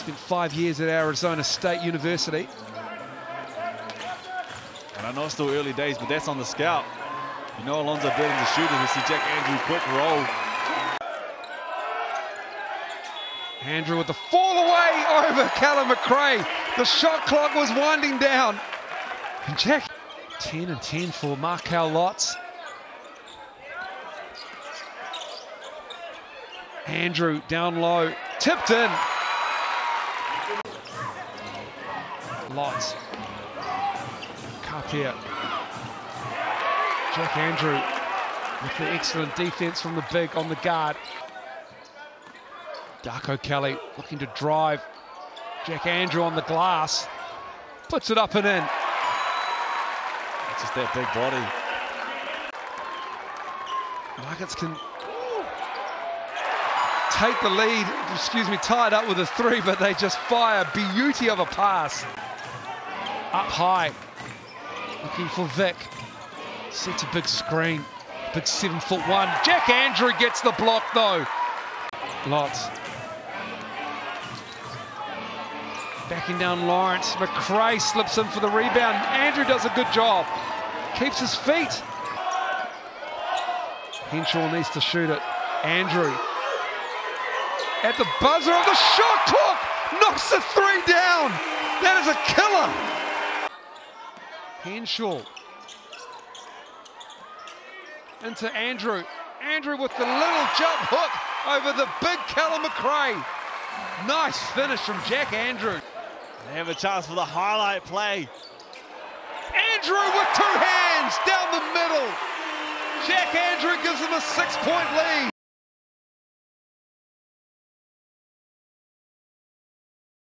Spent five years at Arizona State University. And I know it's still early days, but that's on the scout. You know Alonzo Burden's a shooter. We see Jack Andrew quick roll. Andrew with the fall away over Callum McRae. The shot clock was winding down. And Jack, 10 and 10 for Markel Lotz. Andrew down low, tipped in. Lotz. Cartier. Jack Andrew with the excellent defense from the big on the guard. Darko Kelly looking to drive. Jack Andrew on the glass. Puts it up and in. It's just that big body. Nuggets can take the lead, excuse me, tied up with a three, but they just fire. Beauty of a pass. Up high. Looking for Vic. Sets a big screen. Big seven foot one. Jack Andrew gets the block though. Lotz. Backing down Lawrence. McRae slips in for the rebound. Andrew does a good job. Keeps his feet. Henshaw needs to shoot it. Andrew. At the buzzer of the shot clock. Knocks the three down. That is a killer. Henshaw. Into Andrew. Andrew with the little jump hook over the big Callum McRae. Nice finish from Jack Andrew. They have a chance for the highlight play. Andrew with two hands down the middle. Jack Andrew gives them a six-point lead.